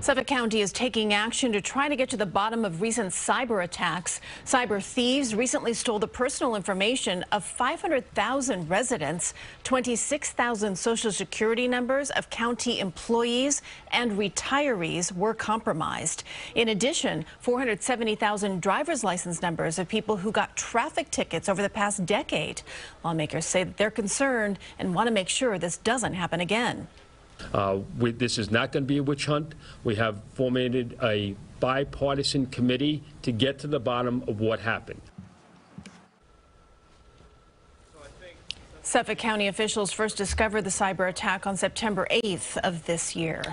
Suffolk County is taking action to try to get to the bottom of recent cyber attacks. Cyber thieves recently stole the personal information of 500,000 residents, 26,000 social security numbers of county employees and retirees were compromised. In addition, 470,000 driver's license numbers of people who got traffic tickets over the past decade. Lawmakers say that they're concerned and want to make sure this doesn't happen again. Uh, we, this is not going to be a witch hunt. We have formatted a bipartisan committee to get to the bottom of what happened. Suffolk County officials first discovered the cyber attack on September 8th of this year.